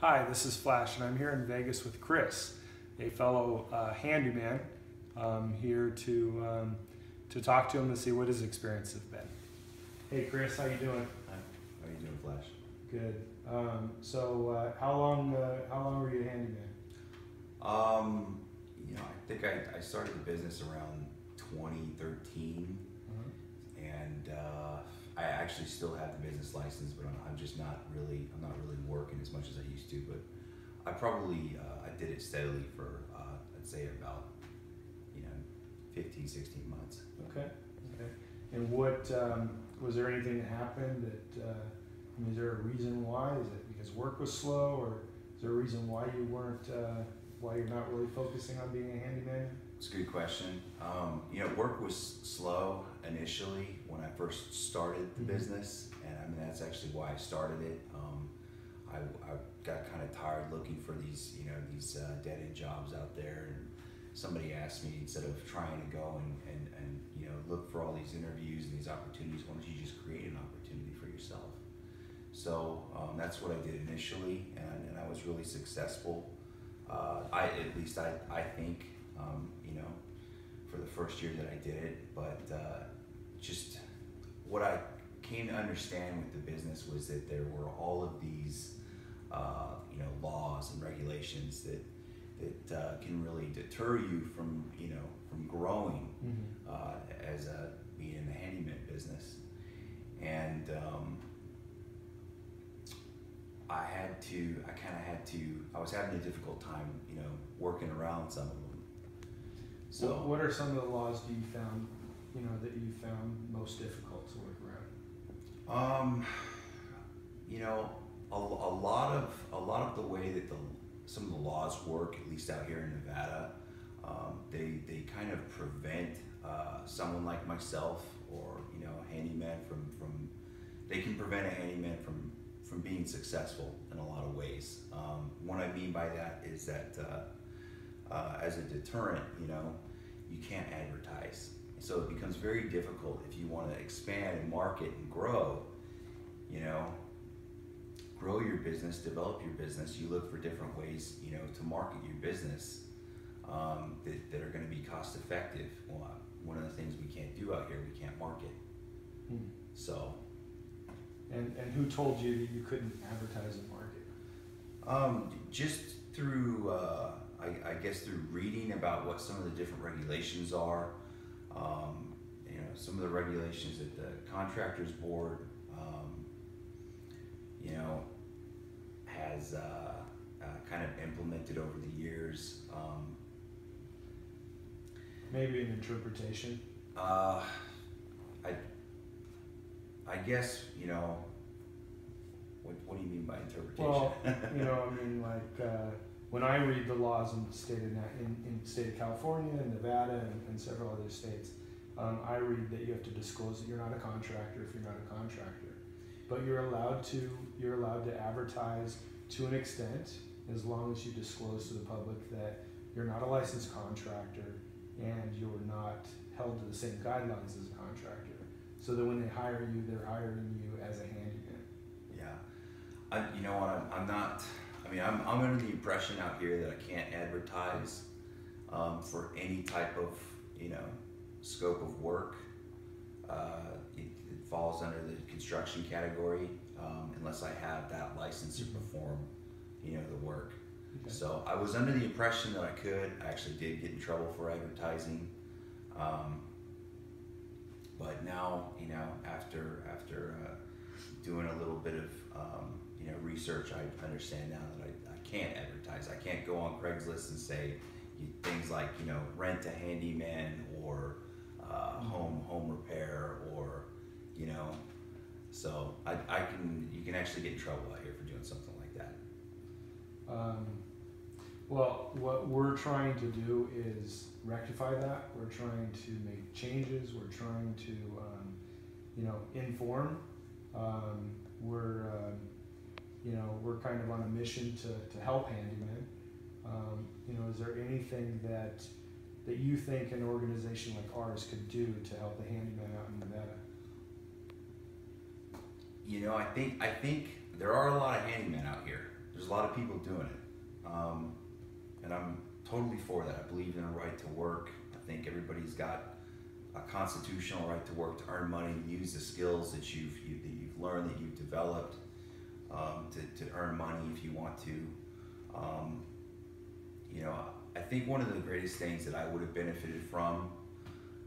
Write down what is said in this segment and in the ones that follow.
Hi, this is Flash, and I'm here in Vegas with Chris, a fellow uh, handyman, um, here to um, to talk to him to see what his experience has been. Hey, Chris, how you doing? Hi. How you doing, Flash? Good. Um, so, uh, how long uh, how long were you a handyman? Um, you know, I think I, I started the business around 2013, and uh, actually still have the business license, but I'm, I'm just not really I'm not really working as much as I used to. But I probably uh, I did it steadily for uh, I'd say about you know 15, 16 months. Okay. Okay. And what um, was there anything that happened that? Uh, I mean, is there a reason why? Is it because work was slow, or is there a reason why you weren't? Uh, why you're not really focusing on being a handyman? It's a good question. Um, you know, work was slow initially when I first started the Mhm. business, and I mean that's actually why I started it. Um, I, I got kind of tired looking for these, you know, these uh, dead end jobs out there, and somebody asked me instead of trying to go and, and, and you know look for all these interviews and these opportunities, why don't you just create an opportunity for yourself? So um, that's what I did initially, and, and I was really successful. Uh, I at least I, I think um, you know for the first year that I did it, but uh, just what I came to understand with the business was that there were all of these uh, you know laws and regulations that that uh, can really deter you from you know from growing Mm-hmm. uh, as a being in the handyman business, and um, I had to. I kind of had to. I was having a difficult time, you know, working around some of them. So what, what are some of the laws do you found, you know, that you found most difficult to work around? Um, you know, a, a lot of a lot of the way that the some of the laws work, at least out here in Nevada, um, they they kind of prevent uh, someone like myself or you know a handyman from from they can prevent a handyman from from being successful in a lot of ways. Um, what I mean by that is that uh, uh, as a deterrent, you know, you can't advertise. So it becomes very difficult if you want to expand and market and grow, you know, grow your business, develop your business. You look for different ways, you know, to market your business um, that, that are going to be cost effective. Well, one of the things we can't do out here, we can't market. Hmm. So, And and who told you that you couldn't advertise and market? um, just through, uh, I, I guess, through reading about what some of the different regulations are, um, you know, some of the regulations that the contractors board, um, you know, has uh, uh, kind of implemented over the years. Um, Maybe an interpretation. uh, I, I guess you know. What, what do you mean by interpretation? Well, you know, I mean, like uh, when I read the laws in the state of in, in state of California and Nevada and, and several other states, um, I read that you have to disclose that you're not a contractor if you're not a contractor, but you're allowed to you're allowed to advertise to an extent as long as you disclose to the public that you're not a licensed contractor and you're not held to the same guidelines as a contractor. So that when they hire you, they're hiring you as a handyman. Yeah, I, you know what? I'm, I'm not. I mean, I'm, I'm under the impression out here that I can't advertise um, for any type of you know scope of work. Uh, it, it falls under the construction category um, unless I have that license to perform you know the work. Okay. So I was under the impression that I could. I actually did get in trouble for advertising. Um, but now, you know, after after uh, doing a little bit of um, you know research, I understand now that I, I can't advertise. I can't go on Craigslist and say you, things like you know rent a handyman or uh, home home repair or you know. So I, I can you can actually get in trouble out here for doing something like that. Um, well, what we're trying to do is rectify that. We're trying to make changes. We're trying to, um, you know, inform. Um, we're, um, you know, we're kind of on a mission to, to help handymen. Um, you know, is there anything that that you think an organization like ours could do to help the handyman out in Nevada? You know, I think I think there are a lot of handymen out here. there's a lot of people doing it, um, and I'm totally for that. I believe in a right to work. I think everybody's got a constitutional right to work to earn money, use the skills that you've you, that you've learned, that you've developed, um, to, to earn money if you want to. Um, you know, I think one of the greatest things that I would have benefited from,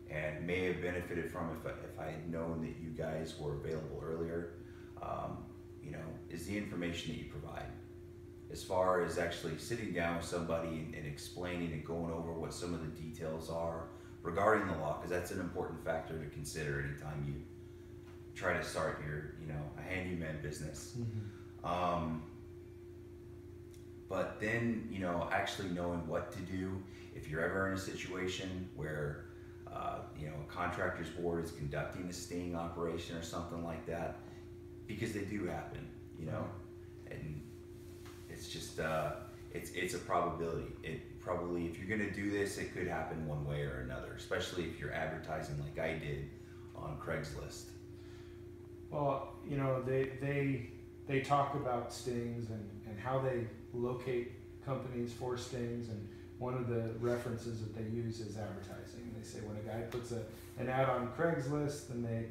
and may have benefited from if I, if I had known that you guys were available earlier, um, you know, is the information that you provide. As far as actually sitting down with somebody and, and explaining and going over what some of the details are regarding the law, because that's an important factor to consider anytime you try to start your, you know, a handyman business. Um, but then, you know, actually knowing what to do if you're ever in a situation where, uh, you know, a contractor's board is conducting a sting operation or something like that, because they do happen, you know, and it's just, uh, it's, it's a probability. It probably, if you're gonna do this, it could happen one way or another, especially if you're advertising like I did on Craigslist. Well, you know, they they they talk about stings and, and how they locate companies for stings and one of the references that they use is advertising. They say when a guy puts a, an ad on Craigslist, then they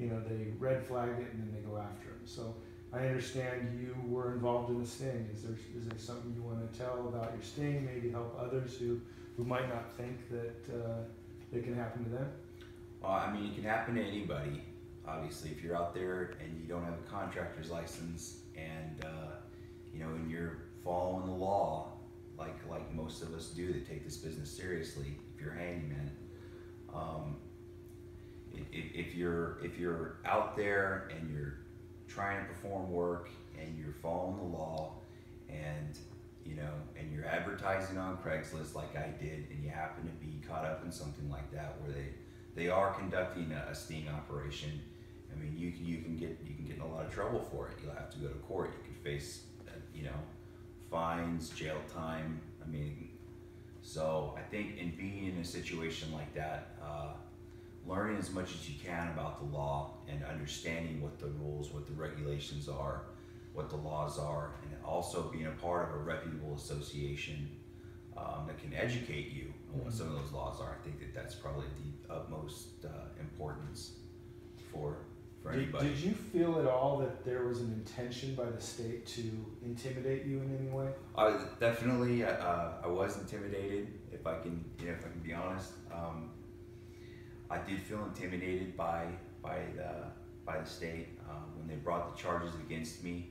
you know, they red flag it and then they go after him. So I understand you were involved in a sting. Is there is there something you want to tell about your sting? Maybe help others who, who might not think that uh, it can happen to them. Well, I mean, it can happen to anybody. Obviously, if you're out there and you don't have a contractor's license, and uh, you know, and you're following the law, like like most of us do that take this business seriously. If you're a handyman, um, if, if, you're if you're out there and you're trying to perform work and you're following the law, and you know, and you're advertising on Craigslist like I did, and you happen to be caught up in something like that where they they are conducting a, a sting operation. I mean, you can you can get you can get in a lot of trouble for it. You'll have to go to court. You could face, uh, you know, fines, jail time. I mean, so I think in being in a situation like that, uh, learning as much as you can about the law and understanding what the rules, what the regulations are, what the laws are, and also being a part of a reputable association um, that can educate you what some of those laws are. I think that that's probably the utmost uh, importance for for Did, anybody. did you feel at all that there was an intention by the state to intimidate you in any way? I definitely uh, I was intimidated. If I can, you know, if I can be honest, um, I did feel intimidated by by the by the state um, when they brought the charges against me.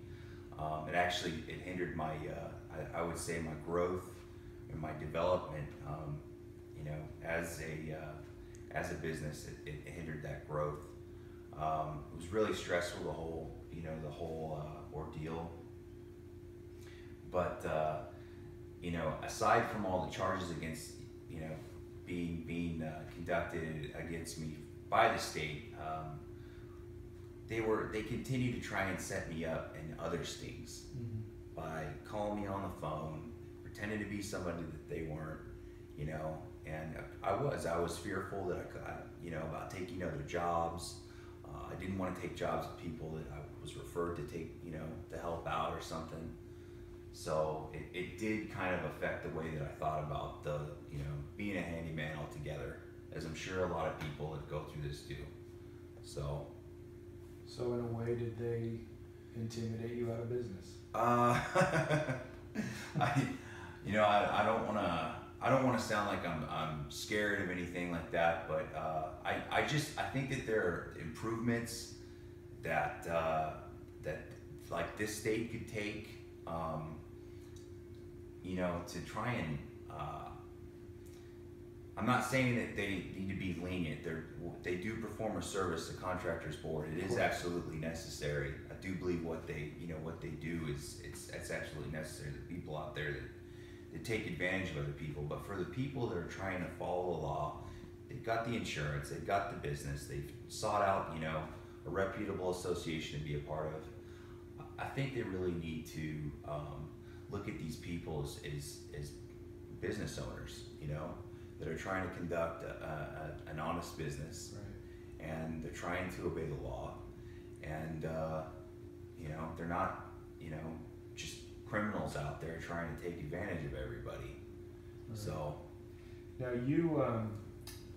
Um, it actually it hindered my uh, I, I would say my growth and my development. Um, you know, as a uh, as a business, it, it hindered that growth. Um, it was really stressful the whole you know the whole uh, ordeal. But uh, you know, aside from all the charges against you know being being uh, conducted against me by the state, um, they were they continued to try and set me up in other stings by calling me on the phone, pretending to be somebody that they weren't, you know. And I was I was fearful that I could, you know, about taking other jobs. Uh, I didn't want to take jobs with people that I was referred to take, you know, to help out or something. So it, it did kind of affect the way that I thought about the, you know, being a handyman altogether, as I'm sure a lot of people that go through this do. So, So in a way, did they intimidate you out of business? uh, I, you know, I, I don't want to, I don't want to sound like I'm, I'm scared of anything like that, but uh, I, I just, I think that there are improvements that, uh, that like this state could take, um, you know, to try and. Uh, I'm not saying that they need to be lenient. They're, they do perform a service to contractors board. It is absolutely necessary. I do believe what they, you know, what they do is it's it's absolutely necessary. The people out there that, that take advantage of other people, but for the people that are trying to follow the law, they've got the insurance, they've got the business, they've sought out, you know, a reputable association to be a part of. I think they really need to um, look at these people as, as, as business owners, you know, that are trying to conduct a, a, an honest business Right. and they're trying to obey the law and uh, you know they're not you know criminals out there trying to take advantage of everybody. So, Now you, um,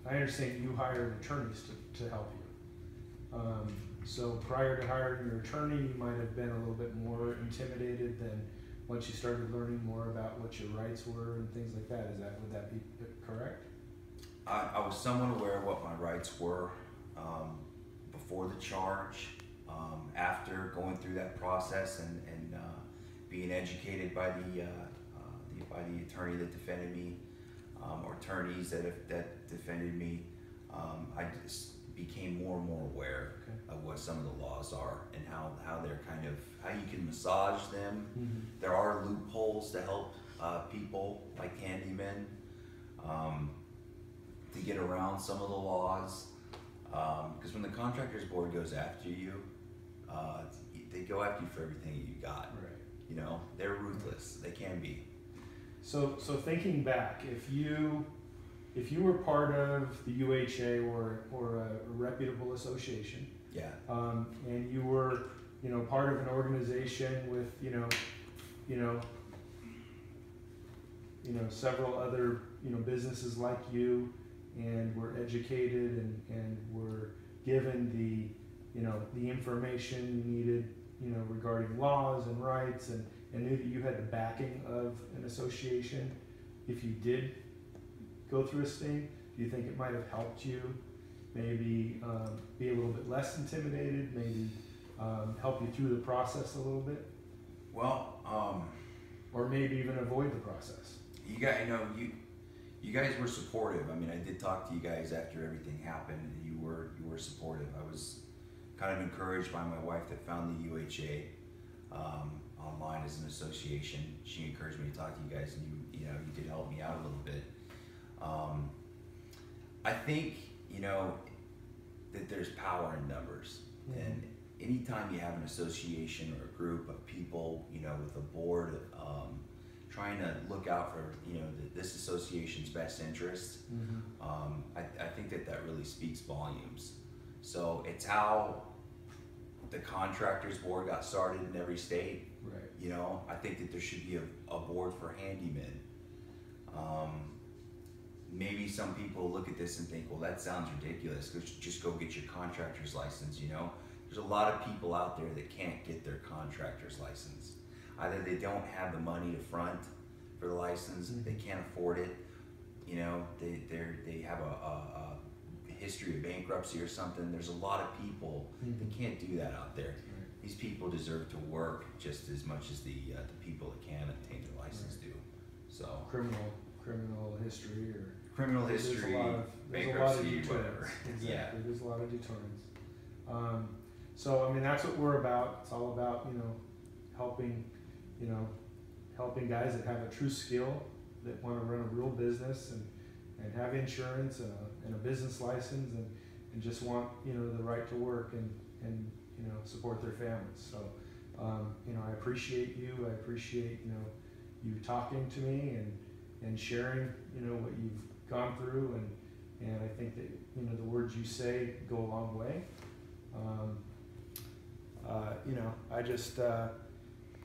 I understand you hired attorneys to, to help you. Um, so prior to hiring your attorney, you might have been a little bit more intimidated than once you started learning more about what your rights were and things like that. Is that would that be correct? I, I was somewhat aware of what my rights were um, before the charge. Um, after going through that process and, and uh, being educated by the, uh, uh, the by the attorney that defended me, um, or attorneys that have, that defended me, um, I just became more and more aware Okay. of what some of the laws are and how, how they're kind of how you can massage them. Mm-hmm. There are loopholes to help uh, people like handymen um, to get around some of the laws. Because when the contractors board goes after you, uh, they go after you for everything you got. Right. You know, they're ruthless. They can be. So, so thinking back, if you, if you were part of the UHA or, or a reputable association, Yeah. um, and you were, you know, part of an organization with, you know, you know, you know, several other, you know, businesses like you, and were educated and, and were given the, you know, the information needed, you know, regarding laws and rights, and, and knew that you had the backing of an association. If you did go through a sting, do you think it might have helped you maybe um, be a little bit less intimidated, maybe um, help you through the process a little bit, Well, um, or maybe even avoid the process? you got, you know, you you guys were supportive. I mean, I did talk to you guys after everything happened, and you were you were supportive. I was kind of encouraged by my wife that found the UHA um, online as an association. She encouraged me to talk to you guys, and you you know you did help me out a little bit. Um, I think you know that there's power in numbers, and anytime you have an association or a group of people, you know, with a board. Um, trying to look out for you know the, this association's best interests. Mm-hmm. Um, I, I think that that really speaks volumes. So it's how the contractors board got started in every state. Right. You know, I think that there should be a, a board for handymen. Um, maybe some people look at this and think, well, that sounds ridiculous. Just go get your contractor's license. You know, there's a lot of people out there that can't get their contractor's license. Either they don't have the money to front for the license, Mhm. they can't afford it. You know, they they they have a, a, a history of bankruptcy or something. There's a lot of people Mhm. that can't do that out there. Right. These people deserve to work just as much as the uh, the people that can obtain their license do. So Criminal, criminal history, or criminal history, of there's a lot of bankruptcy, whatever. Exactly. Yeah. There's a lot of deterrents. Um, so I mean, that's what we're about. It's all about you know helping, you know, helping guys that have a true skill that want to run a real business and and have insurance and a, and a business license and, and just want you know the right to work and and you know support their families. So um, you know I appreciate you. I appreciate you know you talking to me and and sharing you know what you've gone through and and I think that you know the words you say go a long way. Um, uh, you know, I just uh,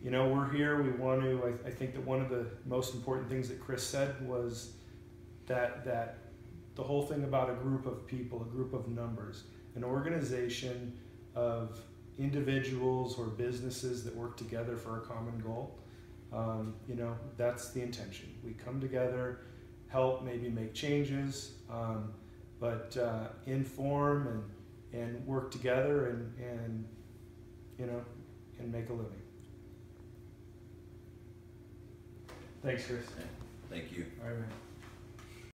you know we're here. We want to. I, I think that one of the most important things that Chris said was that that the whole thing about a group of people, a group of numbers, an organization of individuals or businesses that work together for a common goal. Um, you know, that's the intention. We come together, help maybe make changes, um, but uh, inform and, and work together and, and, you know, and make a living. Thanks, Chris. Thank you. All right, man.